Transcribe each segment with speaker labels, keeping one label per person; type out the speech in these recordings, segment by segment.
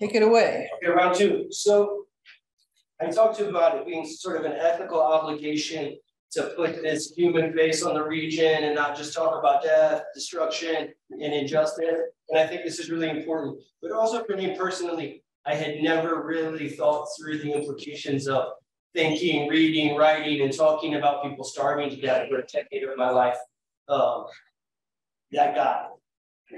Speaker 1: Take it away.
Speaker 2: Okay, round two. So I talked to you about it being sort of an ethical obligation to put this human face on the region and not just talk about death, destruction, and injustice. And I think this is really important. But also for me personally, I had never really thought through the implications of thinking, reading, writing, and talking about people starving to death for a decade of my life. Um, that got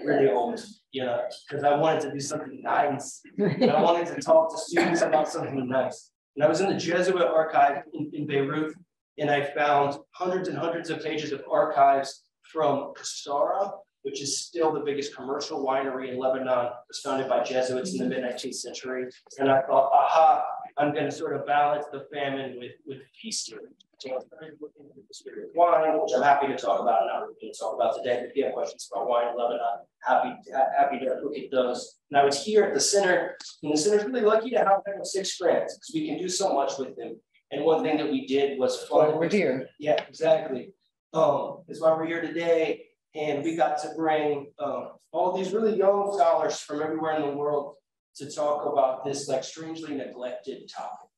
Speaker 2: really old, you know, because I wanted to do something nice. And I wanted to talk to students about something nice. And I was in the Jesuit archive in, in Beirut, and I found hundreds and hundreds of pages of archives from Ksara, which is still the biggest commercial winery in Lebanon. It was founded by Jesuits in the mid 19th century. And I thought, aha, I'm going to sort of balance the famine with, with feasting. So I started looking at the history of wine, which I'm happy to talk about. Not really going to talk about today, if you have questions about wine in Lebanon, happy, happy to look at those. And I was here at the center, and the center's really lucky to have six grants because we can do so much with them. And one thing that we did was
Speaker 1: fund. we're here.
Speaker 2: Yeah, exactly. Um, that's why we're here today. And we got to bring um, all these really young scholars from everywhere in the world to talk about this like strangely neglected topic,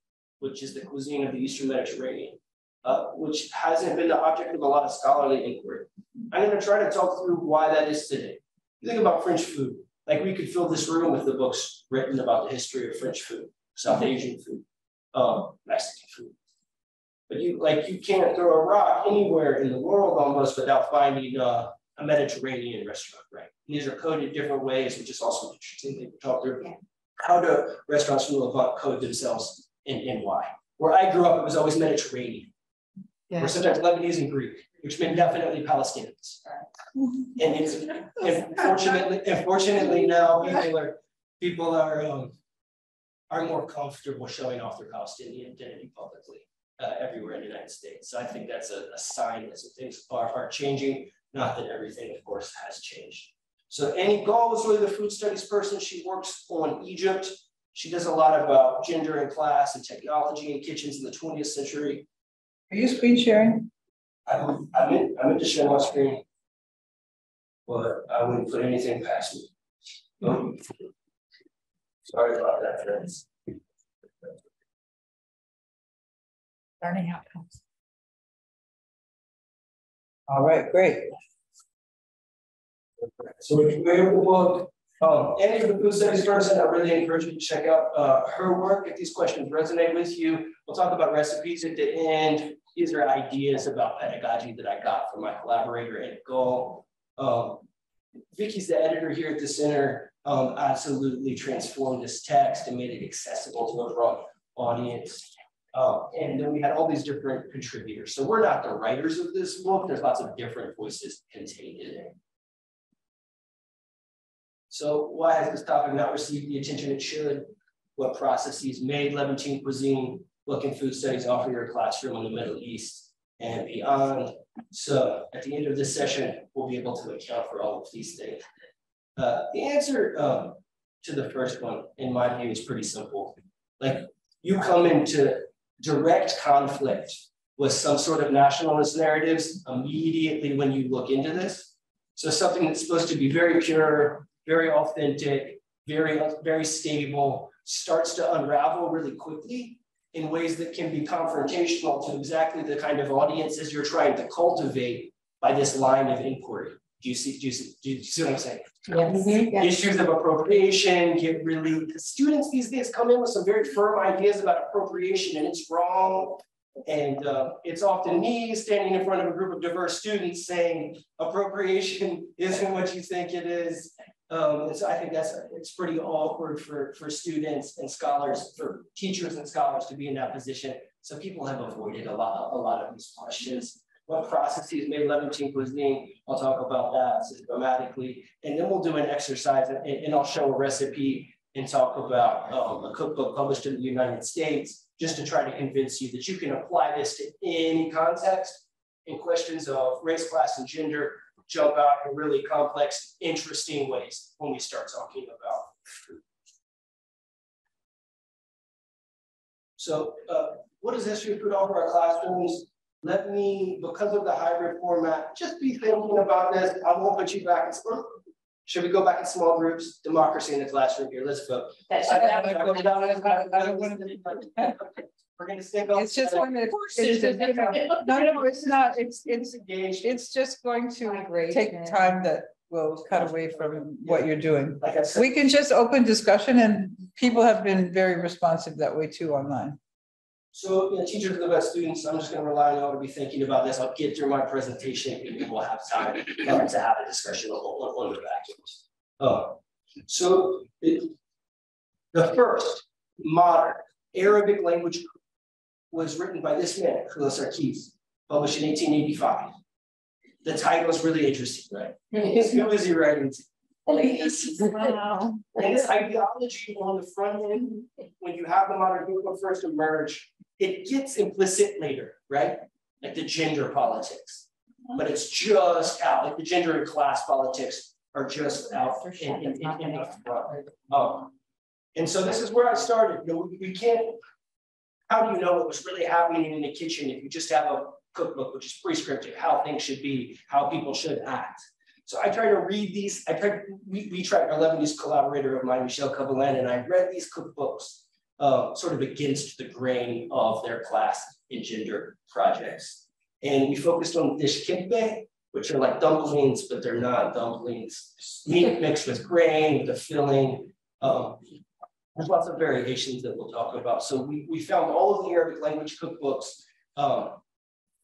Speaker 2: which is the cuisine of the Eastern Mediterranean uh, which hasn't been the object of a lot of scholarly inquiry. I'm going to try to talk through why that is today. You think about French food, like we could fill this room with the books written about the history of French food, South Asian food, um, Mexican food. But you like you can't throw a rock anywhere in the world almost without finding uh, a Mediterranean restaurant, right? And these are coded different ways, which is also interesting thing to talk through. Yeah. How do restaurants from Levant code themselves and, and why? Where I grew up, it was always Mediterranean yeah. or sometimes Lebanese and Greek, which meant definitely Palestinians. And it's unfortunately, unfortunately now people are people are um, are more comfortable showing off their Palestinian identity publicly uh, everywhere in the United States. So I think that's a, a sign that some things are, are changing. Not that everything, of course, has changed. So Anny Gaul is really the food studies person. She works on Egypt. She does a lot about uh, gender and class and technology and kitchens in the 20th century.
Speaker 1: Are you screen sharing?
Speaker 2: I'm, I'm, in, I'm in to share my screen, but I wouldn't put anything past me. Oh. Sorry about that, friends.
Speaker 1: Learning outcomes. All right, great.
Speaker 2: So we can go the book. Um, any of the food studies person, I really encourage you to check out uh, her work if these questions resonate with you. We'll talk about recipes at the end these are ideas about pedagogy that I got from my collaborator Ed Gull. Um, Vicky's the editor here at the center, um, absolutely transformed this text and made it accessible to a broad audience. Um, and then we had all these different contributors. So we're not the writers of this book. There's lots of different voices contained in it. So why has this topic not received the attention it should? What processes made Levantine cuisine what can food studies offer your classroom in the Middle East and beyond? So at the end of this session, we'll be able to account for all of these things. Uh, the answer um, to the first one, in my view, is pretty simple. Like you come into direct conflict with some sort of nationalist narratives immediately when you look into this. So something that's supposed to be very pure, very authentic, very, very stable, starts to unravel really quickly in ways that can be confrontational to exactly the kind of audiences you're trying to cultivate by this line of inquiry. Do you see, do you see, do you see what I'm saying?
Speaker 1: Yes. yes.
Speaker 2: Issues of appropriation get really, students these days come in with some very firm ideas about appropriation and it's wrong. And uh, it's often me standing in front of a group of diverse students saying appropriation isn't what you think it is. Um, and so I think that's it's pretty awkward for, for students and scholars, for teachers and scholars to be in that position. So people have avoided a lot, a lot of these questions. What processes made Levantine cuisine? I'll talk about that systematically. And then we'll do an exercise and, and I'll show a recipe and talk about um, a cookbook published in the United States, just to try to convince you that you can apply this to any context in questions of race, class, and gender jump out in really complex, interesting ways when we start talking about. So uh, what does history of food offer our classrooms? Let me, because of the hybrid format, just be thinking about this. I won't put you back in. Should we go back in small groups? Democracy in the classroom here, let's vote.
Speaker 3: That's-
Speaker 1: I don't wanna go I I
Speaker 2: We're gonna stick on.
Speaker 1: It's just one that, it's just, no, no, it's not, it's, it's,
Speaker 2: Engaged,
Speaker 1: it's just going to take time that will cut away from what you're doing.
Speaker 2: like I said,
Speaker 1: We can just open discussion and people have been very responsive that way too online.
Speaker 2: So, you know, teachers are the best students, I'm just gonna rely on y'all to be thinking about this, I'll get through my presentation, and we will have time to have a discussion on, on, on the end. Oh, so it. The first modern Arabic language was written by this man, Khalil Sarkis, published in eighteen eighty-five. The title is really interesting, right? Who is he writing to?
Speaker 3: Wow.
Speaker 2: And this ideology on the front end, when you have the modern Google first emerge, it gets implicit later, right? Like the gender politics. But it's just out, like the gender and class politics are just out in, in, in, in. Um, and so this is where I started, you know, we, we can't, how do you know what was really happening in the kitchen if you just have a cookbook, which is prescriptive, how things should be, how people should act? So I try to read these, I tried, we, we tried, our Lebanese collaborator of mine, Michelle Kavalan, and I read these cookbooks uh, sort of against the grain of their class and gender projects. And we focused on dish kibbeh, which are like dumplings, but they're not dumplings. Meat mixed with grain, with a filling. Um, there's lots of variations that we'll talk about. So we, we found all of the Arabic language cookbooks um,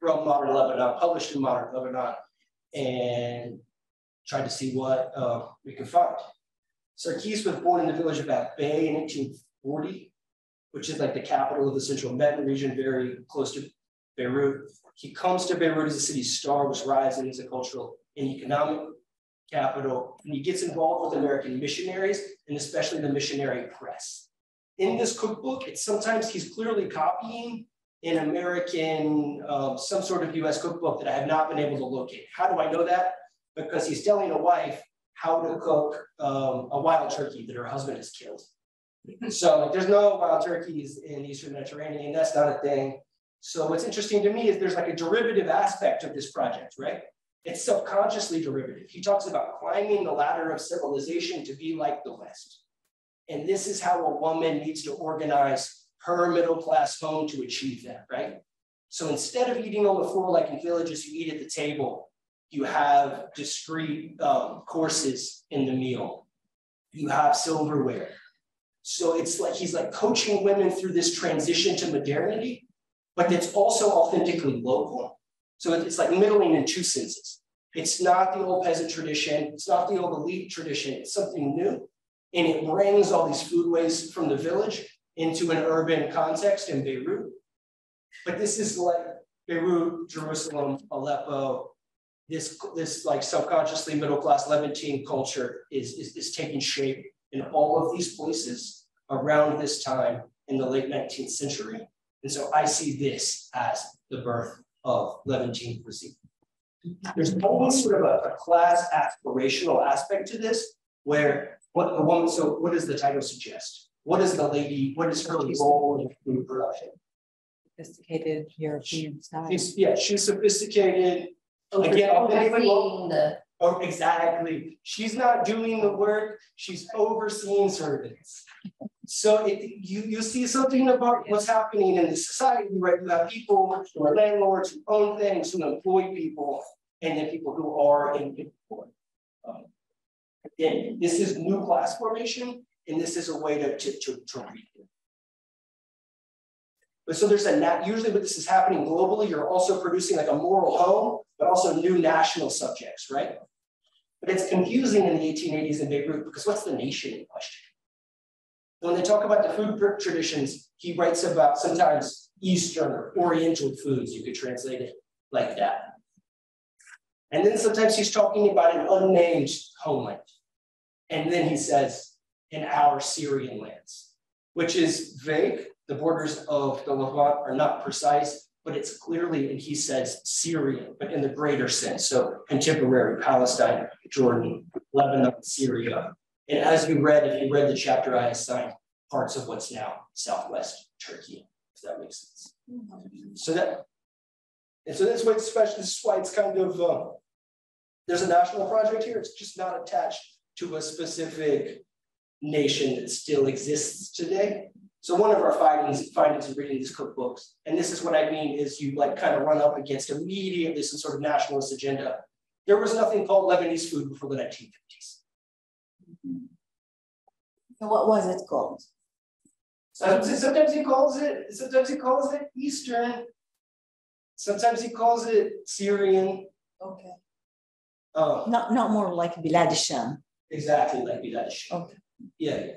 Speaker 2: from modern Lebanon, published in modern Lebanon, and tried to see what uh, we could find. Sarkis was born in the village of Bay in 1840, which is like the capital of the central Medina region, very close to Beirut. He comes to Beirut as a city star, was rising as a cultural and economic capital, and he gets involved with American missionaries and especially the missionary press. In this cookbook, it's sometimes he's clearly copying an American, um, some sort of US cookbook that I have not been able to locate. How do I know that? Because he's telling a wife how to cook um, a wild turkey that her husband has killed. So like, there's no wild turkeys in Eastern Mediterranean, that's not a thing. So what's interesting to me is there's like a derivative aspect of this project, right? It's subconsciously derivative. He talks about climbing the ladder of civilization to be like the West. And this is how a woman needs to organize her middle class home to achieve that, right? So instead of eating on the floor like in villages, you eat at the table. You have discrete um, courses in the meal. You have silverware. So it's like he's like coaching women through this transition to modernity, but it's also authentically local. So it's like middling in two senses. It's not the old peasant tradition, it's not the old elite tradition, it's something new. And it brings all these foodways from the village into an urban context in Beirut. But this is like Beirut, Jerusalem, Aleppo. This, this like subconsciously middle class Levantine culture is, is, is taking shape in all of these places around this time in the late 19th century. And so I see this as the birth of Levantine cuisine. There's always sort of a, a class aspirational aspect to this, where what the woman, so what does the title suggest? What is the lady, what is her role in food production?
Speaker 3: Sophisticated European style.
Speaker 2: She's, yeah, she's sophisticated. Again, authentically
Speaker 3: Overseeing the,
Speaker 2: Oh, exactly. She's not doing the work, she's overseeing servants. So it, you, you see something about what's happening in the society, right? You have people who are landlords who own things, who employ people, and then people who are in employ. Um, Again, this is new class formation, and this is a way to, to, to, to read it. But so there's a nat, usually when this is happening globally, you're also producing like a moral home, but also new national subjects, right? But it's confusing in the 1880s in Beirut because what's the nation in question? When they talk about the food traditions, he writes about sometimes Eastern or Oriental foods, you could translate it like that. And then sometimes he's talking about an unnamed homeland. And then he says, in our Syrian lands, which is vague. The borders of the Levant are not precise, but it's clearly, and he says Syrian, but in the greater sense. So contemporary Palestine, Jordan, Lebanon, Syria. And as we read, if you read the chapter I assigned, parts of what's now Southwest Turkey, if that makes sense. So that, and so that's why it's special, this is why it's kind of, uh, there's a national project here, it's just not attached to a specific nation that still exists today. So one of our findings, findings of reading these cookbooks, and this is what I mean is you like kind of run up against immediately some sort of nationalist agenda. There was nothing called Lebanese food before the 1950s.
Speaker 3: So what was it called?
Speaker 2: Sometimes, sometimes he calls it, sometimes he calls it Eastern. Sometimes he calls it Syrian.
Speaker 3: Okay.
Speaker 2: Um,
Speaker 3: Not, not more like Bilad Sham.
Speaker 2: exactly like Bilad Sham.
Speaker 3: Okay.
Speaker 2: Yeah, yeah.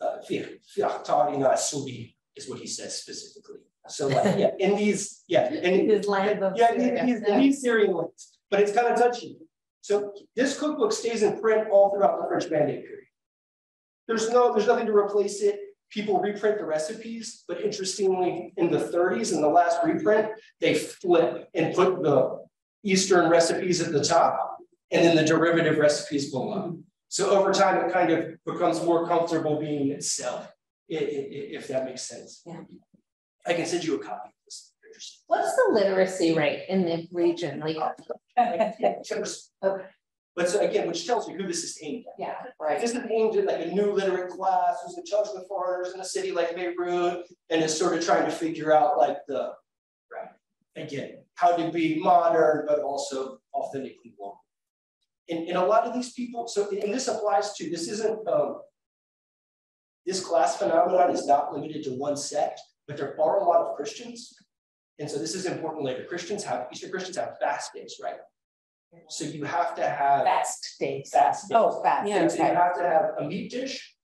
Speaker 2: Uh, fi- fi- Tarina Sudi is what he says specifically. So like, yeah, in these, yeah, in,
Speaker 3: His land of.
Speaker 2: yeah, in these, in these Syrian lands, but it's kind of touchy. So this cookbook stays in print all throughout the French Mandate period. There's no, there's nothing to replace it. People reprint the recipes, but interestingly, in the 30s, in the last reprint, they flip and put the Eastern recipes at the top and then the derivative recipes below. So over time, it kind of becomes more comfortable being itself, if that makes sense.
Speaker 3: Yeah.
Speaker 2: I can send you a copy of this. if you're interested.
Speaker 4: What's the literacy rate in the region, like, uh,
Speaker 2: Okay. Uh, but so again, which tells you who this is aimed at.
Speaker 4: yeah,
Speaker 2: Right, this is aimed at like a new literate class who's in touch with foreigners in a city like Beirut and is sort of trying to figure out like the, right, again, how to be modern, but also authentically local. And, and a lot of these people, so, and this applies to, this isn't, um, this class phenomenon is not limited to one sect, but there are a lot of Christians. And so this is important later. Christians have, Eastern Christians have fast days, right? So you have to have
Speaker 4: fast days.
Speaker 2: fast days.
Speaker 4: Oh, fast,
Speaker 2: And so you have to have a meat dish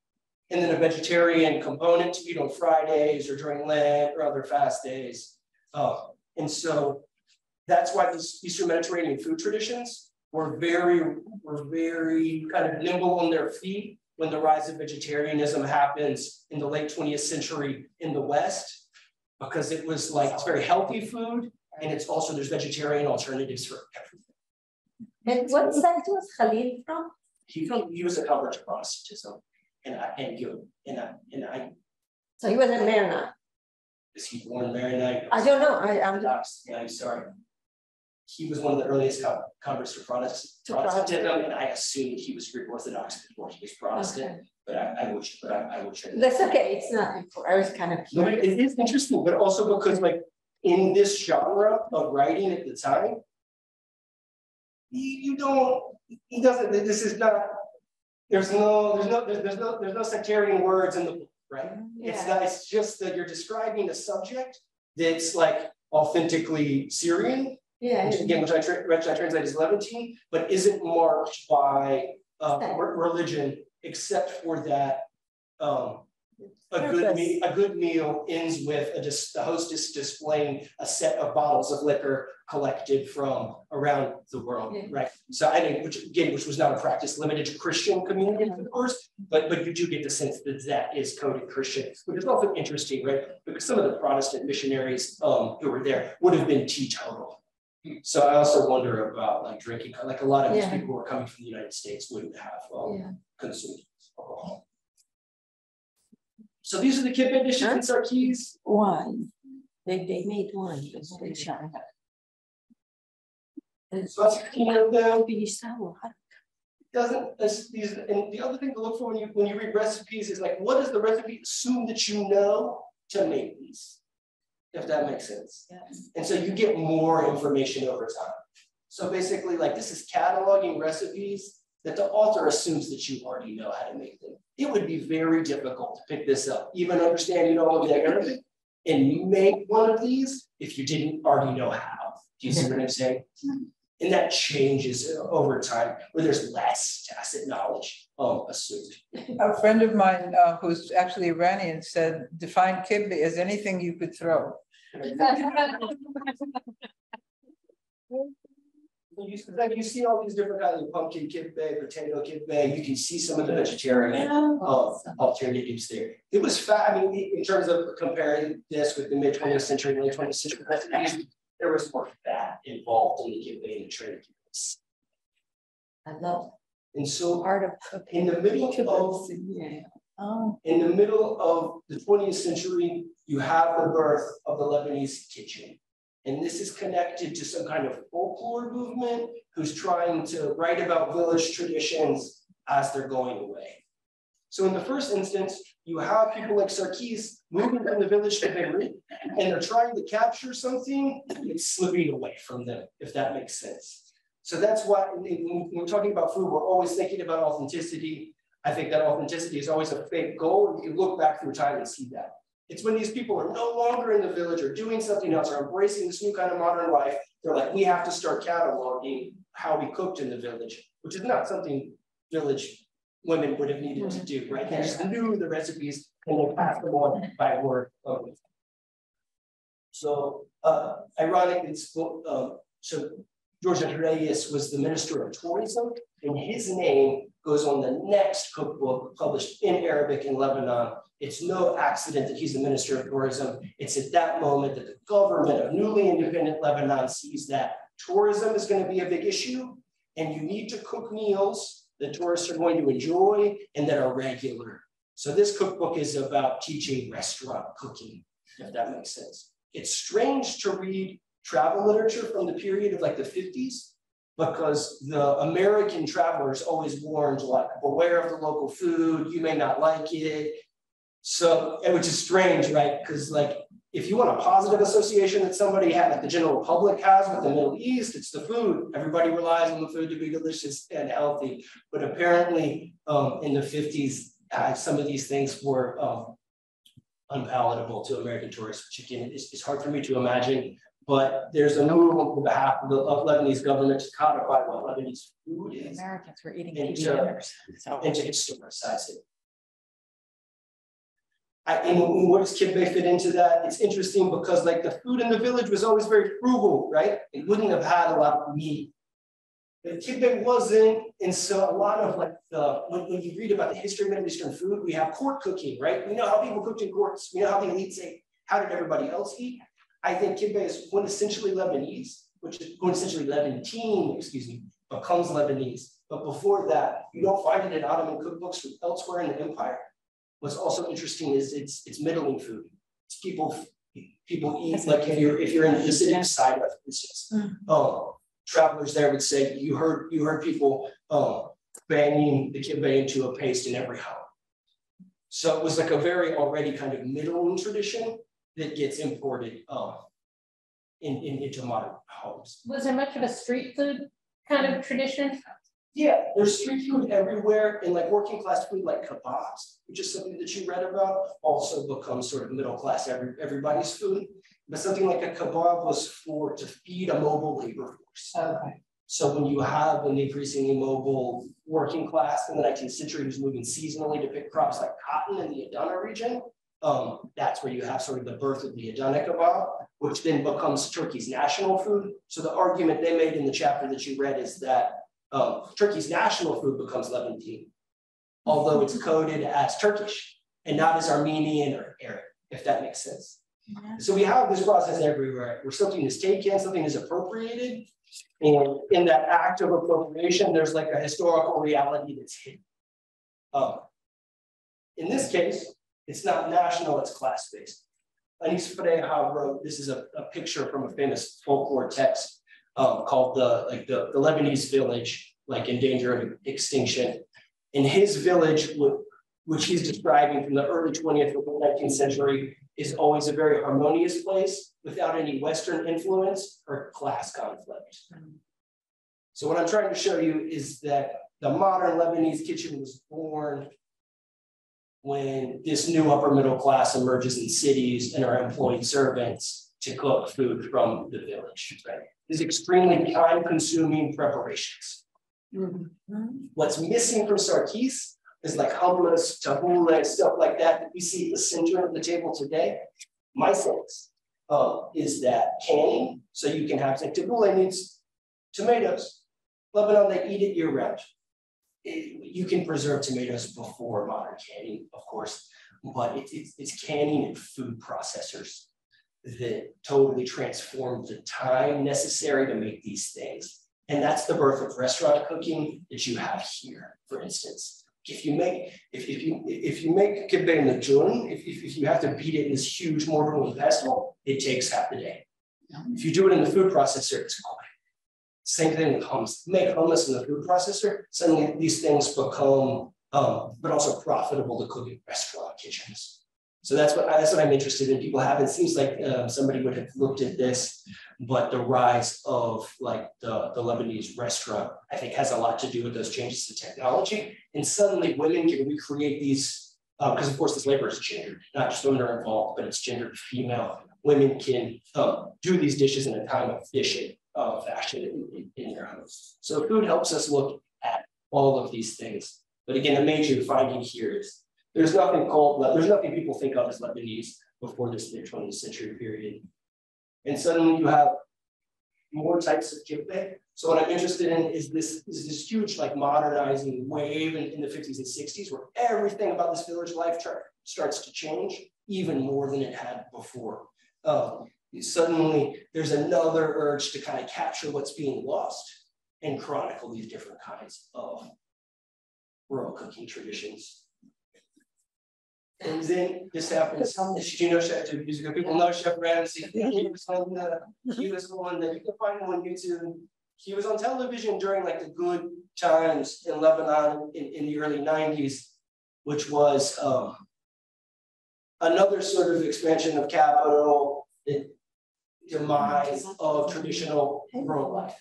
Speaker 2: and then a vegetarian component to eat on Fridays or during Lent or other fast days. Uh, and so that's why these Eastern Mediterranean food traditions were very, were very kind of nimble on their feet when the rise of vegetarianism happens in the late 20th century in the West, because it was like, it's very healthy food. And it's also, there's vegetarian alternatives for everything.
Speaker 4: And what sect was Khalil from?
Speaker 2: He, he was a convert to Protestantism. And I, and you, and I, and I,
Speaker 5: So he wasn't Maronite.
Speaker 2: is he born Maronite?
Speaker 5: I don't know. I, I'm
Speaker 2: Orthodox? Yeah, I'm sorry. He was one of the earliest con- converts to Protestant, Protestantism, and I assumed he was Greek Orthodox before he was Protestant, but I, I would, but I, I would check.
Speaker 5: that's okay. It's not. I was kind of curious.
Speaker 2: it is interesting, but also because like in this genre of writing at the time, you, you don't, he doesn't, this is not, there's no, there's no, there's, there's no, there's no sectarian words in the book, right? Mm,
Speaker 5: it's
Speaker 2: not, it's just that you're describing a subject that's like authentically Syrian,
Speaker 5: Yeah.
Speaker 2: which again, which I, tra- which I translate as levity, but isn't marked by uh, religion, except for that um, a good meal, a good meal ends with a, dis- the hostess displaying a set of bottles of liquor collected from around the world,
Speaker 5: Yeah.
Speaker 2: right? So I think, which again, which was not a practice limited to Christian communities, of course, but but you do get the sense that that is coded Christian, which is also interesting, right? Because some of the Protestant missionaries um, who were there would have been teetotal. So I also wonder about like drinking, like a lot of these people who are coming from the United States wouldn't have um,
Speaker 5: Yeah.
Speaker 2: consumed alcohol. So these are the kibbeh dishes and sarkis.
Speaker 3: One, they, they made one.
Speaker 2: So that's you know them. Doesn't, this- these, and the other thing to look for when you, when you read recipes is like, what does the recipe assume that you know to make these? If that makes sense.
Speaker 3: Yes.
Speaker 2: And so you get more information over time. So basically, like, this is cataloging recipes that the author assumes that you already know how to make them. It would be very difficult to pick this up, even understanding all of the Arabic, and make one of these if you didn't already know how. Do you see what I'm saying? Mm-hmm. And that changes over time, where there's less tacit knowledge um, assumed.
Speaker 1: A friend of mine, uh, who's actually Iranian, said, define kibbeh as anything you could throw.
Speaker 2: You, like you see all these different kinds of pumpkin kibbeh, potato kibbeh, you can see some of the vegetarian uh, alternatives there. It was fat, I mean, in in terms of comparing this with the mid twentieth century, late twentieth century, recipes, there was more fat involved in the the tray.
Speaker 3: I love
Speaker 2: And so
Speaker 3: art of
Speaker 2: in the middle of
Speaker 3: Yeah. Oh,
Speaker 2: In the middle of the twentieth century, you have the birth of the Lebanese kitchen. And this is connected to some kind of folklore movement who's trying to write about village traditions as they're going away. So in the first instance, you have people like Sarkis moving from the village to Beirut, and they're trying to capture something, it's slipping away from them, if that makes sense. So that's why when we're talking about food, we're always thinking about authenticity. I think that authenticity is always a fake goal, you look back through time and see that. It's when these people are no longer in the village or doing something else or embracing this new kind of modern life, they're like, we have to start cataloging how we cooked in the village, which is not something village women would have needed to do, right? They just knew the recipes and they passed them on by word. of mouth. So uh, ironic, it's, um, so George Reyes was the Minister of Tourism, and his name goes on the next cookbook published in Arabic in Lebanon. It's no accident that he's the Minister of Tourism. It's at that moment that the government of newly independent Lebanon sees that tourism is going to be a big issue, and you need to cook meals that tourists are going to enjoy and that are regular. So this cookbook is about teaching restaurant cooking, if that makes sense. It's strange to read travel literature from the period of like the 50s because the American travelers always warned like beware of the local food, you may not like it. So, which is strange, right? Because like if you want a positive association that somebody had, like the general public has with the Middle East, it's the food. Everybody relies on the food to be delicious and healthy. But apparently um, in the 50s, uh, some of these things were um, unpalatable to American tourists, which again, is, is hard for me to imagine. But there's a move on behalf of the of Lebanese government to codify what Lebanese food is
Speaker 3: Americans were eating
Speaker 2: And
Speaker 3: TV
Speaker 2: to-
Speaker 3: dinners, so.
Speaker 2: and to historicize it. I, and where does kibbeh fit into that? It's interesting because like the food in the village was always very frugal, right? It wouldn't have had a lot of meat. But kibbeh wasn't, and so a lot of like the, when, when you read about the history of Middle Eastern food, we have court cooking, right? We know how people cooked in courts. We know how the elites ate. How did everybody else eat? I think kibbeh is quintessentially Lebanese, which is quintessentially Levantine, excuse me, becomes Lebanese. But before that, you don't find it in Ottoman cookbooks from elsewhere in the empire. What's also interesting is it's it's middling food. It's people people eat
Speaker 3: That's
Speaker 2: like if you're if you're in the city of Sidra, for instance.
Speaker 3: Mm.
Speaker 2: Um, travelers there would say you heard you heard people um banging the kibbeh into a paste in every home. So it was like a very already kind of middling tradition that gets imported um in, in into modern homes.
Speaker 4: Was there much of a street food kind of tradition?
Speaker 2: Yeah, there's street food everywhere, and like working class food like kebabs, which is something that you read about, also becomes sort of middle class every everybody's food. But something like a kebab was for to feed a mobile labor force.
Speaker 1: Okay.
Speaker 2: So when you have an increasingly mobile working class in the 19th century who's moving seasonally to pick crops like cotton in the Adana region, um, that's where you have sort of the birth of the Adana kebab, which then becomes Turkey's national food. So the argument they made in the chapter that you read is that um, Turkey's national food becomes Levantine, although it's coded as Turkish and not as Armenian or Arab, if that makes sense. So we have this process everywhere where something is taken, something is appropriated, and in that act of appropriation, there's like a historical reality that's hidden. Um, in this case, it's not national, it's class-based. Anis Frayha wrote, this is a, a picture from a famous folklore text um, called the like the, the Lebanese village, like in danger of extinction. In his village, which he's describing from the early 20th or 19th century, is always a very harmonious place without any Western influence or class conflict. So what I'm trying to show you is that the modern Lebanese kitchen was born when this new upper middle class emerges in cities and are employing servants to cook food from the village, right? These extremely time consuming preparations. What's missing from Sarkis is like hummus, tabbouleh, stuff like that that we see at the center of the table today. My sense um, is that canning, so you can have, like tabbouleh needs tomatoes. Lebanon, they eat it year round. It- you can preserve tomatoes before modern canning, of course, but it's, it's, it's canning and food processors that totally transformed the time necessary to make these things. And that's the birth of restaurant cooking that you have here, for instance. If you make, if, if you if you make kibbeh jun, if, if, if you have to beat it in this huge mortar and pestle, it takes half the day. If you do it in the food processor, it's quick. Same thing with hummus. Make hummus in the food processor, suddenly these things become, um, but also profitable to cook in restaurant kitchens. So that's what that's what I'm interested in. People have. It seems like um, somebody would have looked at this, but the rise of like the, the Lebanese restaurant, I think, has a lot to do with those changes to technology. And suddenly, women can recreate these because, of course, this labor is gendered. Not just women are involved, but it's gendered female. Women can um, do these dishes in a time of efficient uh, fashion in, in, in their homes. So food helps us look at all of these things. But again, the major finding here is there's nothing called, there's nothing people think of as Lebanese before this mid 20th century period. And suddenly you have more types of kibbeh. So what I'm interested in is this, is this huge like modernizing wave in, in the 50s and 60s where everything about this village life chart starts to change even more than it had before. Um, suddenly there's another urge to kind of capture what's being lost and chronicle these different kinds of rural cooking traditions. And then this happens. Did you know Chef? People know Chef Ramzi. He was on the, he was the one that you can find him on YouTube. He was on television during like the good times in Lebanon in, in the early 90s, which was um, another sort of expansion of capital, the demise of traditional rural life.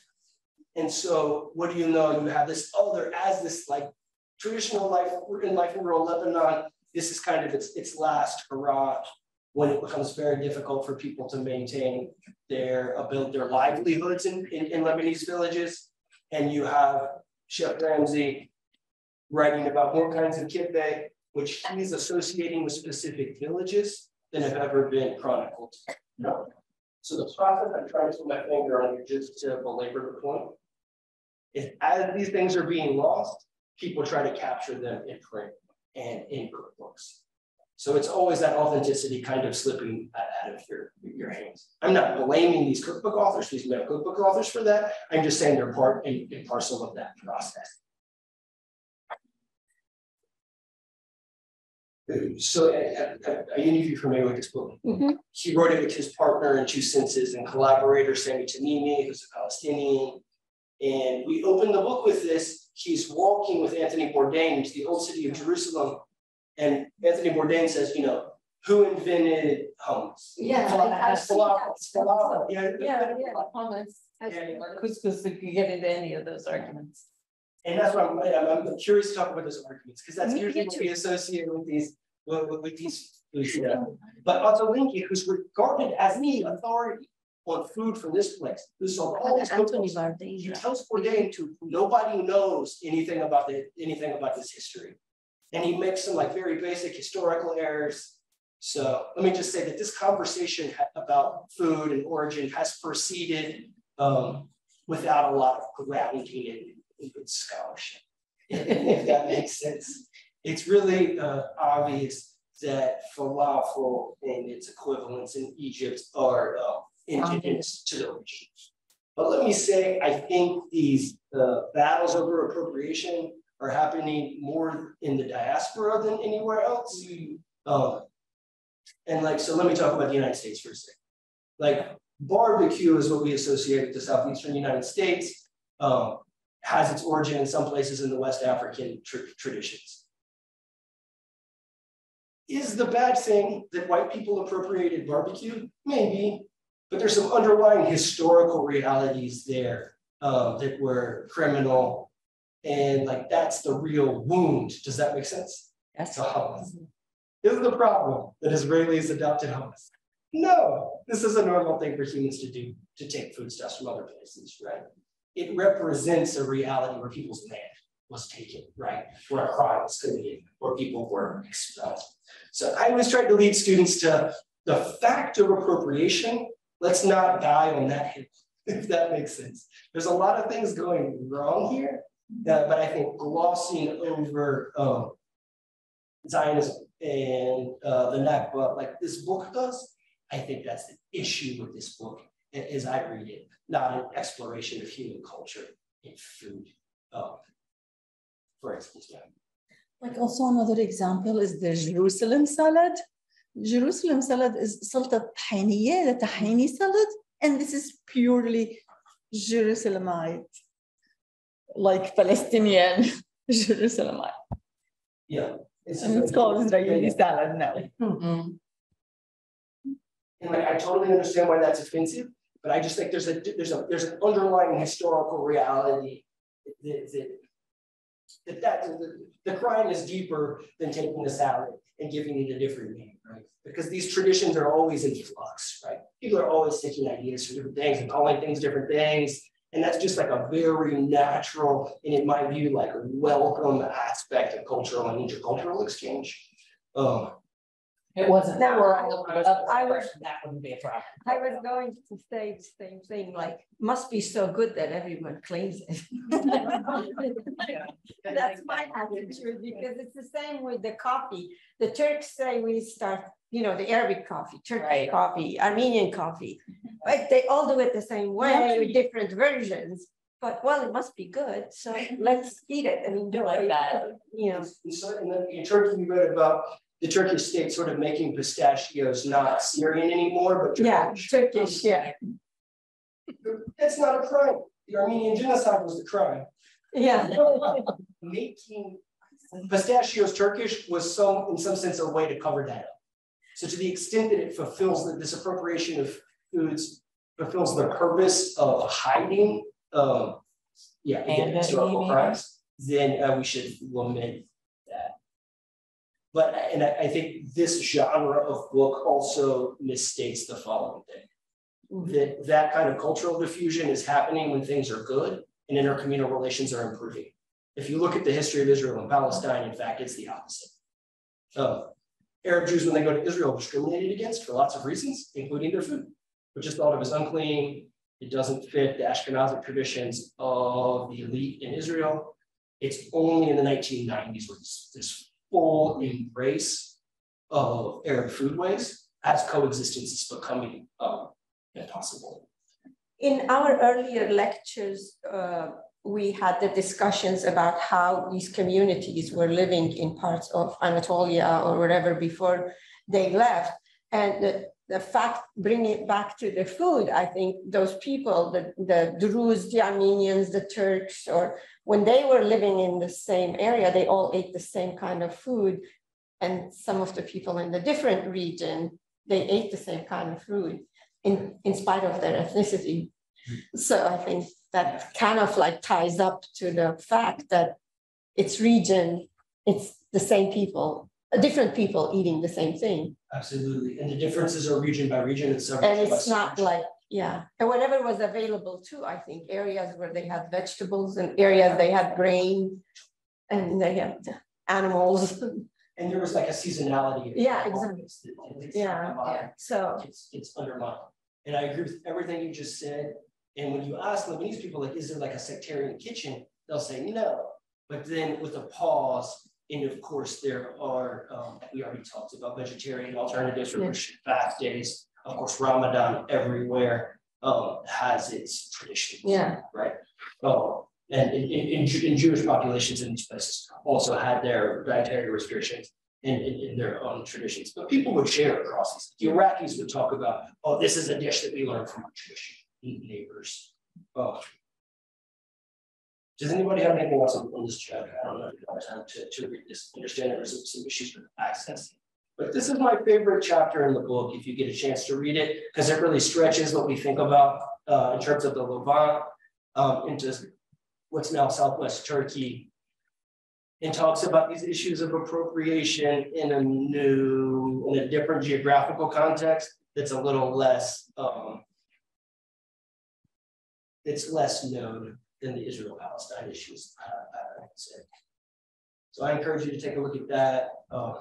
Speaker 2: And so what do you know? You have this other as this like traditional life in life in rural Lebanon this is kind of its, its last hurrah when it becomes very difficult for people to maintain their uh, ability, their livelihoods in, in, in Lebanese villages. And you have Chef Ramzi writing about more kinds of kibbeh, which he's associating with specific villages than have ever been chronicled. No. So the process I'm trying to put my finger on just to belabor the point is as these things are being lost, people try to capture them in print and in cookbooks. So it's always that authenticity kind of slipping out of your, your hands. I'm not blaming these cookbook authors, these male cookbook authors for that. I'm just saying they're part and, and parcel of that process. So are any of you familiar with this book? Mm -hmm. He wrote it with his partner and two senses and collaborator, Sami Tamimi, who's a Palestinian. And we opened the book with this he's walking with Anthony Bourdain to the old city of Jerusalem. And Anthony Bourdain says, you know, who invented hummus?
Speaker 5: Yeah,
Speaker 2: falafel.
Speaker 3: Falafel. Yeah, yeah, yeah, hummus. Couscous, you could get into any of those arguments.
Speaker 2: And that's why I'm, I'm, I'm curious to talk about those arguments because that's usually what we associate with these with, with these foods. Yeah. Uh, but Ottolenghi, who's regarded as the authority on food from this place. This all this
Speaker 3: Anthony Bourdain.
Speaker 2: He tells Bourdain to nobody knows anything about the anything about this history. And he makes some like very basic historical errors. So let me just say that this conversation about food and origin has proceeded um, without a lot of grounding in, in good scholarship, if that makes sense. It's really uh, obvious that falafel and its equivalents in Egypt are uh, indigenous to the region. But let me say, I think these uh, battles over appropriation are happening more in the diaspora than anywhere else. Um, and like, so let me talk about the United States for a second. Like barbecue is what we associate with the Southeastern United States, um, has its origin in some places in the West African tr traditions. Is the bad thing that white people appropriated barbecue? Maybe, but there's some underlying historical realities there um, that were criminal. And like that's the real wound. Does that make sense?
Speaker 3: Yes.
Speaker 2: So hummus. Is the problem that Israelis adopted hummus? No, this is a normal thing for humans to do, to take foodstuffs from other places, right? It represents a reality where people's land was taken, right? Where a crime was committed, where people were expelled. So I always try to lead students to the fact of appropriation let's not die on that hill, if that makes sense. There's a lot of things going wrong here, uh, but I think glossing over um, Zionism and uh, the Nakba, like this book does, I think that's the issue with this book as I read it, not an exploration of human culture in food, um, for instance. Yeah.
Speaker 3: Like also another example is the Jerusalem salad. Jerusalem salad is salta tahiniya, the tahini salad, and this is purely Jerusalemite, like Palestinian Jerusalemite.
Speaker 2: Yeah.
Speaker 3: And it's called Israeli salad now. Mm-hmm.
Speaker 2: And like, I totally understand why that's offensive, but I just think there's a, there's a, there's an underlying historical reality that, that that, that the, the crime is deeper than taking the salad and giving it a different name, right? Because these traditions are always in flux, right? People are always taking ideas for different things and calling things different things. And that's just like a very natural, and in my view, like welcome aspect of cultural and intercultural exchange. Um,
Speaker 4: It wasn't.
Speaker 5: No,
Speaker 4: I
Speaker 5: I-
Speaker 4: was-
Speaker 5: I was-
Speaker 4: That wouldn't be a problem.
Speaker 5: I was going to say the same thing, like, must be so good that everyone claims it. That's my attitude, because it's the same with the coffee. The Turks say we start, you know, the Arabic coffee, Turkish
Speaker 4: Right.
Speaker 5: coffee, Armenian coffee. But they all do it the same way with different versions. But well, it must be good, so let's eat it and enjoy
Speaker 4: like that.
Speaker 5: you know.
Speaker 2: And so, and then in Turkey, we read about the Turkish state sort of making pistachios not Syrian anymore, but
Speaker 5: Yeah,
Speaker 2: Turkish.
Speaker 5: Turkish, yeah,
Speaker 2: That's not a crime. The Armenian genocide was the crime.
Speaker 5: yeah.
Speaker 2: Making pistachios Turkish was some, in some sense, a way to cover that up. So to the extent that it fulfills that this appropriation of foods fulfills the purpose of hiding, um, yeah, again,
Speaker 4: And,
Speaker 2: historical crimes, then uh, we should lament that. But, and I, I think this genre of book also misstates the following thing. That that kind of cultural diffusion is happening when things are good and intercommunal relations are improving. If you look at the history of Israel and Palestine, in fact, it's the opposite. Uh, Arab Jews, when they go to Israel, are discriminated against for lots of reasons, including their food, which is thought of as unclean. It doesn't fit the Ashkenazic traditions of the elite in Israel. It's only in the nineteen nineties where this, this full embrace of Arab foodways as coexistence is becoming um, impossible.
Speaker 5: In our earlier lectures, uh, we had the discussions about how these communities were living in parts of Anatolia or wherever before they left. And the, the fact, bringing it back to the food, I think those people, the, the Druze, the Armenians, the Turks, or when they were living in the same area, they all ate the same kind of food. And some of the people in the different region, they ate the same kind of food in, in spite of their ethnicity. So I think that kind of like ties up to the fact that it's region, it's the same people, different people eating the same thing.
Speaker 2: Absolutely, and the differences are region by region several.
Speaker 5: And it's not like, yeah, and whatever was available too, I think, areas where they had vegetables and areas they had grain and they had animals.
Speaker 2: And there was like a seasonality.
Speaker 5: Yeah,
Speaker 2: harvest that- that
Speaker 5: Yeah, yeah, so,
Speaker 2: It's, it's undermined. And I agree with everything you just said. And when you ask Lebanese people, like, is there like a sectarian kitchen? They'll say no. But then with a pause, and of course, there are, um, we already talked about vegetarian alternatives for
Speaker 5: Yeah.
Speaker 2: Christian fast days. Of course, Ramadan everywhere, um, has its traditions.
Speaker 5: yeah,
Speaker 2: right? Oh, and in, in, in Jewish populations in these places also had their dietary restrictions in, in, in their own traditions, but people would share across these. The Iraqis would talk about, oh, this is a dish that we learned from our Jewish neighbors. Oh. Does anybody have anything else on on this chapter? I don't know if you have time to, to read this, understand there was some issues with access. But this is my favorite chapter in the book, if you get a chance to read it, because it really stretches what we think about uh, in terms of the Levant um, into what's now Southwest Turkey. And talks about these issues of appropriation in a new, in a different geographical context that's a little less, um, it's less known than the Israel-Palestine issues, uh, I would say. So I encourage you to take a look at that. Uh,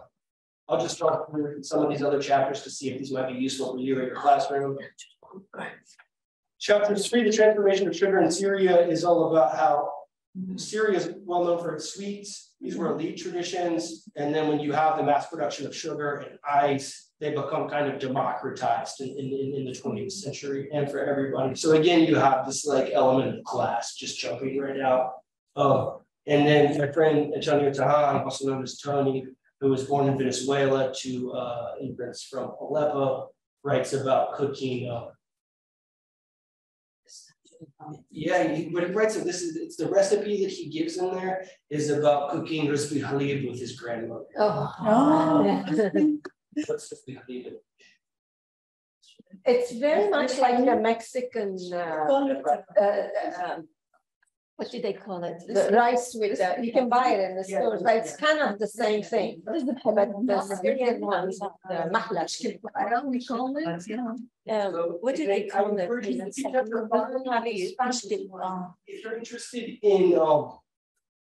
Speaker 2: I'll just talk through some of these other chapters to see if these might be useful for you in your classroom. Chapter three, the transformation of sugar in Syria is all about how Syria is well known for its sweets. These were elite traditions. And then when you have the mass production of sugar and ice, they become kind of democratized in, in, in- the 20th century and for everybody. So again, you have this like element of class just jumping right out. Uh, and then my friend Antonio Tahhan, also known as Tony, who was born in Venezuela to uh, immigrants from Aleppo, writes about cooking uh, Yeah, he, what he writes, of this is, it's the recipe that he gives in there is about cooking riz bi halib with his grandmother.
Speaker 5: Oh.
Speaker 2: What's riz bi halib?
Speaker 5: It's very much like a Mexican, uh, uh, um, what do they call it? The rice with, the- you can buy it in the stores, but it's kind of the same thing. But the Syrian ones, the mahlash.
Speaker 3: I don't recall it, yeah.
Speaker 5: Um, what do they call it?
Speaker 2: If you're interested in, um,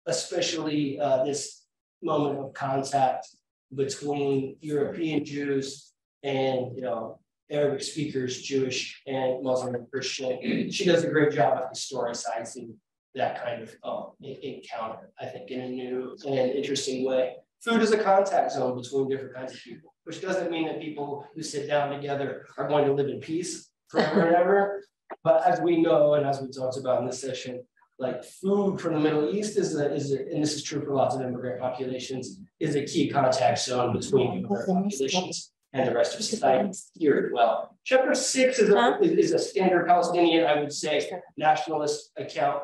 Speaker 2: especially, uh, this moment of contact between European Jews and, you know, Arabic speakers, Jewish and Muslim and Christian, she does a great job of historicizing that kind of, um, encounter, I think, in a new and interesting way. Food is a contact zone between different kinds of people, which doesn't mean that people who sit down together are going to live in peace forever and ever. But as we know, and as we talked about in this session, like food from the Middle East is a, is a, and this is true for lots of immigrant populations, is a key contact zone between immigrant populations and the rest of society here as well. Chapter six is a, is a standard Palestinian, I would say, nationalist account,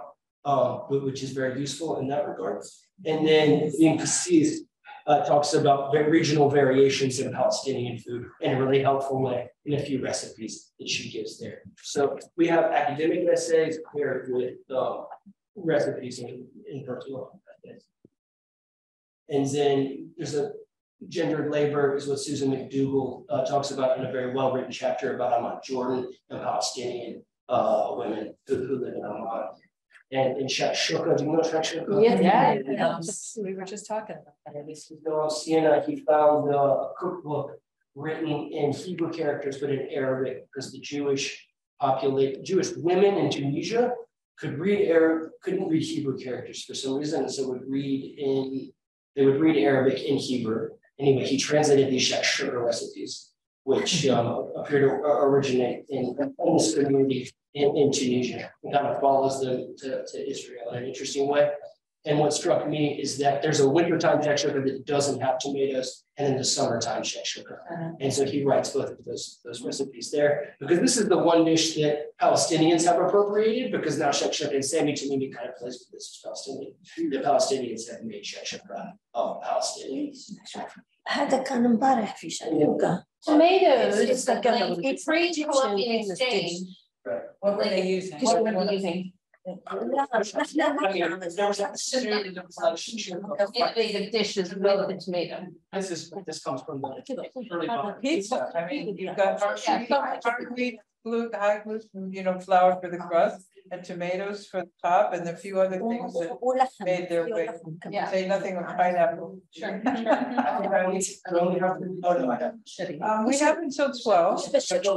Speaker 2: um, which is very useful in that regard. And then Reem Kassis, uh, talks about regional variations in Palestinian food in a really helpful way in a few recipes that she gives there. So we have academic essays paired with um, recipes in, in essays. And then there's a gendered labor is what Susan McDougall uh, talks about in a very well-written chapter about Amman, Jordan, and Palestinian uh, women who, who live in Amman. And in Shakshuka, do you know Shakshuka?
Speaker 5: Yeah.
Speaker 3: Yeah, um, we were just talking about that.
Speaker 2: This is Noam Sienna, he found a cookbook written in Hebrew characters, but in Arabic, because the Jewish populate, Jewish women in Tunisia could read Arab, couldn't read Hebrew characters for some reason, so would read in, they would read Arabic in Hebrew. Anyway, he translated these shakshuka recipes, which um, appear to originate in, in this community in, in Tunisia. and kind of follows them to, to Israel in an interesting way. And what struck me is that there's a wintertime shakshuka that doesn't have tomatoes, and then the summertime shakshuka.
Speaker 3: Uh-huh.
Speaker 2: And so he writes both of those, those recipes there, because this is the one dish that Palestinians have appropriated, because now shakshuka and Sami Tamimi kind of plays with this is Palestinian. The Palestinians have made shakshuka of Palestinians.
Speaker 5: هذا كان امبارح في شنوكا.
Speaker 3: tomatoes.
Speaker 5: It's,
Speaker 3: it's like,
Speaker 5: like it's
Speaker 3: pre-Columbian exchange. Right.
Speaker 1: What were they using?
Speaker 3: What were they using? Innovative dishes with the tomato.
Speaker 2: This is this comes from the early
Speaker 1: pizza. I mean, you've got hard wheat, high gluten, you know, flour for the crust and tomatoes for the top and a few other things that made their way.
Speaker 3: Yeah.
Speaker 1: Say nothing of pineapple.
Speaker 3: Sure.
Speaker 2: sure.
Speaker 1: um, we have until
Speaker 5: 12.
Speaker 2: So if you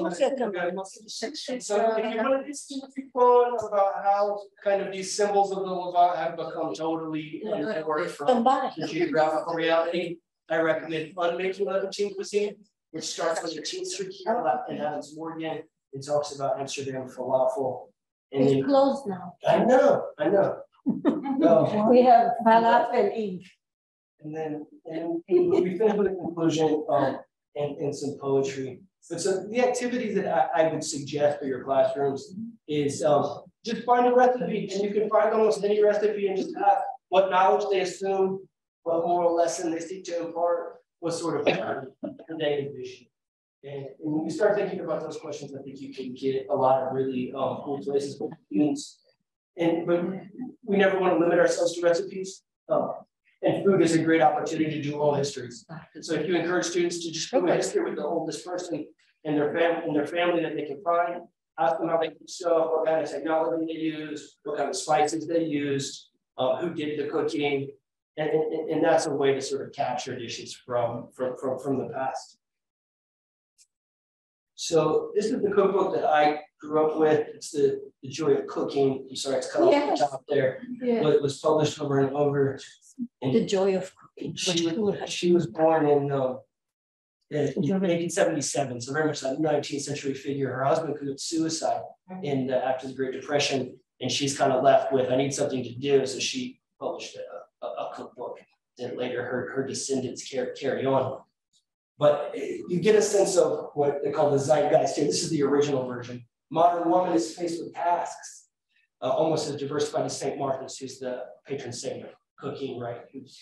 Speaker 2: want to speak people about how kind of these symbols of the Levant have become totally unimportant from the geographical reality, I recommend Unmaking Levantine Cuisine, which starts with the 18th Street here and has more in. It talks about Amsterdam falafel and
Speaker 5: it's
Speaker 2: then,
Speaker 5: closed now.
Speaker 2: I know, I know. No,
Speaker 5: We have Falafel Inc.
Speaker 2: And then, and we finish with a conclusion, um, and, and some poetry. But so the activity that I, I would suggest for your classrooms is, um, just find a recipe, and you can find almost any recipe and just ask what knowledge they assume, what moral lesson they seek to impart, what sort of pattern they envision. And, and when you start thinking about those questions, I think you can get a lot of really, um, cool places with students. And, but we never want to limit ourselves to recipes. Um, and food is a great opportunity to do all histories. And So if you encourage students to just do a history with the oldest person and their family, and their family that they can find, ask them how they cook stuff, what kind of technology they used, what kind of spices they used, uh, who did the cooking. And, and, and that's a way to sort of capture dishes from, from, from, from the past. So this is the cookbook that I grew up with. It's the, the joy of cooking. I'm sorry, it's cut off
Speaker 5: Yes.
Speaker 2: the top there,
Speaker 5: Yeah.
Speaker 2: but it was published over and over. And
Speaker 5: The joy of cooking.
Speaker 2: she was, she was born in, uh, in eighteen seventy-seven, so very much that nineteenth century figure. Her husband committed suicide in, the- after the Great Depression. And she's kind of left with, I need something to do, so she published a, a, a cookbook that later her, her descendants carry, carry on. But you get a sense of what they call the zeitgeist here. This is the original version. Modern woman is faced with tasks uh, almost as diversified as St. Martha's, who's the patron saint of cooking, right? Who's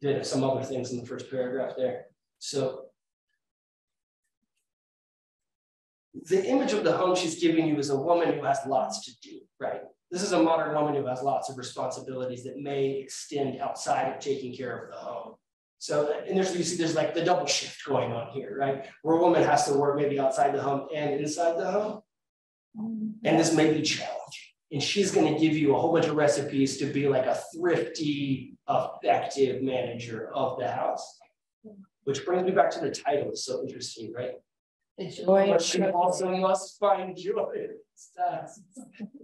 Speaker 2: did some other things in the first paragraph there. So the image of the home she's giving you is a woman who has lots to do, right? This is a modern woman who has lots of responsibilities that may extend outside of taking care of the home. So, and there's, you see, there's like the double shift going on here, right? Where a woman has to work maybe outside the home and inside the home. And this may be challenging. And she's going to give you a whole bunch of recipes to be like a thrifty, effective manager of the house. Which brings me back to the title, it's so interesting, right?
Speaker 3: The joy
Speaker 2: But
Speaker 3: of
Speaker 2: she also must find joy in stuff.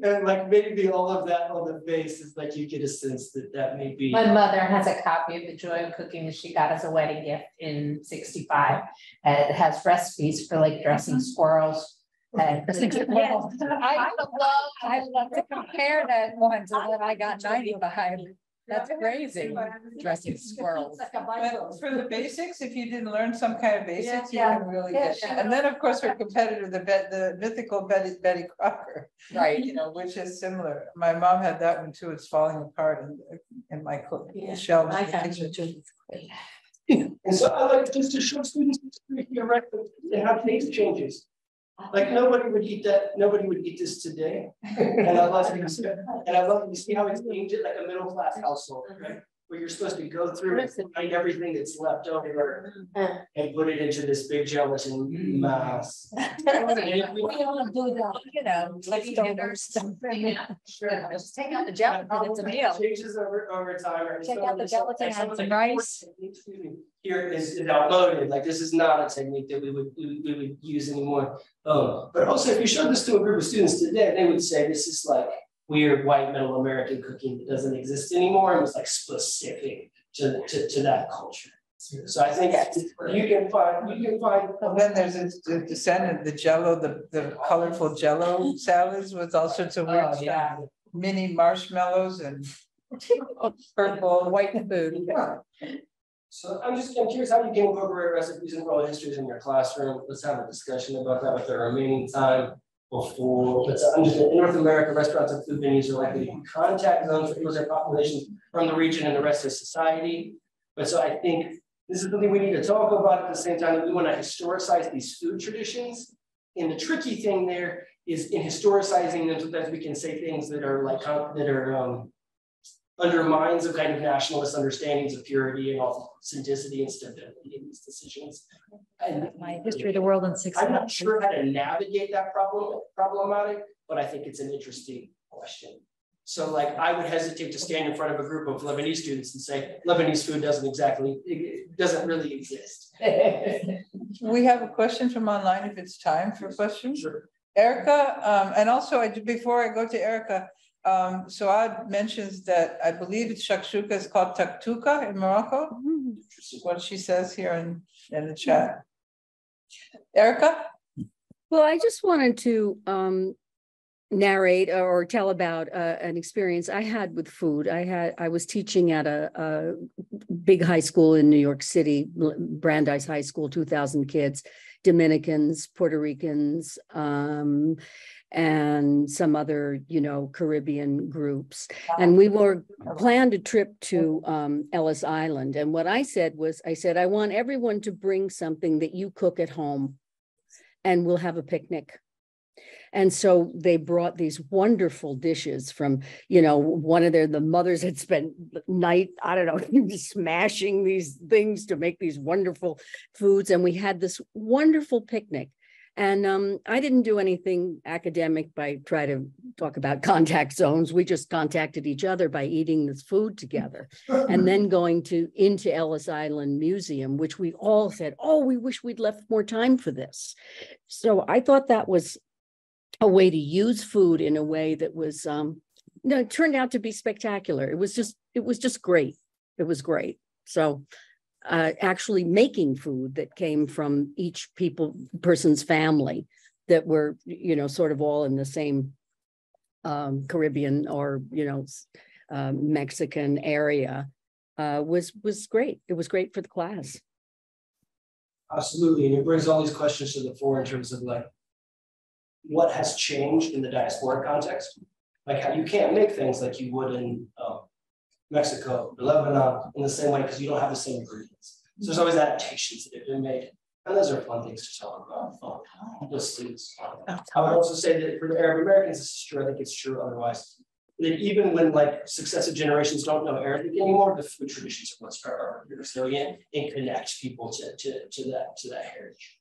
Speaker 2: And like maybe all of that on the face is like you get a sense that that may be.
Speaker 4: My mother has a copy of The Joy of Cooking that she got as a wedding gift in sixty-five. And it has recipes for like dressing mm-hmm. squirrels. And
Speaker 6: Yes, I love, I love to compare that one to what I got ninety-five. That's crazy, dressing squirrels.
Speaker 1: But for the basics, if you didn't learn some kind of basics, you
Speaker 3: Yeah,
Speaker 1: can really
Speaker 3: yeah,
Speaker 1: get,
Speaker 3: yeah.
Speaker 1: and then, of course, her competitor, the bet, the mythical Betty, Betty Crocker.
Speaker 6: Right.
Speaker 1: You know, which is similar. My mom had that one too. It's falling apart in, in my cook
Speaker 3: Yeah,
Speaker 1: shelves.
Speaker 3: I
Speaker 1: in
Speaker 3: have it too.
Speaker 2: And so I like just to show students here, right, and how taste changes. Like nobody would eat that, nobody would eat this today. And I love you, and I love you see how it's aimed it like a middle class household, right? Where you're supposed to go through and find everything that's left over
Speaker 5: Uh.
Speaker 2: and put it into this big gelatin mass.
Speaker 6: We all do that, you know, leftovers.
Speaker 2: Sure.
Speaker 6: Just take out the gelatin, it's a meal.
Speaker 2: Changes over, over time. right?
Speaker 6: Take
Speaker 2: So-
Speaker 6: out the gelatin,
Speaker 2: like some
Speaker 6: add some
Speaker 2: the
Speaker 6: rice.
Speaker 2: Here is, is outmoded, like this is not a technique that we would, we, we would use anymore. Um, but also if you showed this to a group of students today, they would say this is like weird white middle American cooking that doesn't exist anymore. It was like specific to, to, to that culture. So I think you can find, you can find.
Speaker 1: Well, then there's a the descendant, the jello, the, the colorful jello salads with all sorts of weird
Speaker 4: Oh,
Speaker 1: stuff.
Speaker 4: yeah.
Speaker 1: Mini marshmallows and purple.
Speaker 6: White food. Yeah.
Speaker 2: So I'm just, I'm curious how you can incorporate recipes and oral histories in your classroom. Let's have a discussion about that with the remaining time before, let's, in North America, restaurants and food venues are likely to be contact zones for immigrant populations from the region and the rest of society. But so I think this is something we need to talk about at the same time that we want to historicize these food traditions. And the tricky thing there is in historicizing them, sometimes we can say things that are like, that are, um, undermines the kind of nationalist understandings of purity and authenticity and stability in these decisions. And
Speaker 6: My history of the world in six
Speaker 2: I'm not sure how to navigate that problem, problematic, but I think it's an interesting question. So like, I would hesitate to stand in front of a group of Lebanese students and say, Lebanese food doesn't exactly, it- it doesn't really exist.
Speaker 1: We have a question from online if it's time for questions.
Speaker 2: Sure.
Speaker 1: Erica, um, and also I, before I go to Erica, um, Suad mentions that I believe it's shakshuka is called taktuka in Morocco. What she says here in, in the chat. Erica?
Speaker 7: Well, I just wanted to um narrate or tell about uh, an experience I had with food. I had, I was teaching at a, a big high school in New York City, Brandeis High School, two thousand kids, Dominicans, Puerto Ricans, um, and some other, you know, Caribbean groups. And we were planned a trip to um, Ellis Island. And what I said was, I said, I want everyone to bring something that you cook at home and we'll have a picnic. And so they brought these wonderful dishes from, you know, one of their, the mothers had spent night, I don't know, smashing these things to make these wonderful foods. And we had this wonderful picnic. And um, I didn't do anything academic by try to talk about contact zones. We just contacted each other by eating this food together and then going to into Ellis Island Museum, which we all said, "Oh, we wish we'd left more time for this." So I thought that was a way to use food in a way that was, um, no, it turned out to be spectacular. It was just, it was just great. It was great. So uh, actually making food that came from each people person's family that were, you know, sort of all in the same um, Caribbean or, you know, um, Mexican area uh, was was great. It was great for the class.
Speaker 2: Absolutely, and it brings all these questions to the fore in terms of like. What has changed in the diaspora context? like how you can't make things like you would in um, Mexico Lebanon in the same way because you don't have the same ingredients. So there's always adaptations that have been made. And those are fun things to talk about with students. I would also say that for the Arab Americans, this is true. I think it's true otherwise. That even when like successive generations don't know Arabic anymore, the food traditions are what's are resilient and connect people to, to, to that to that heritage.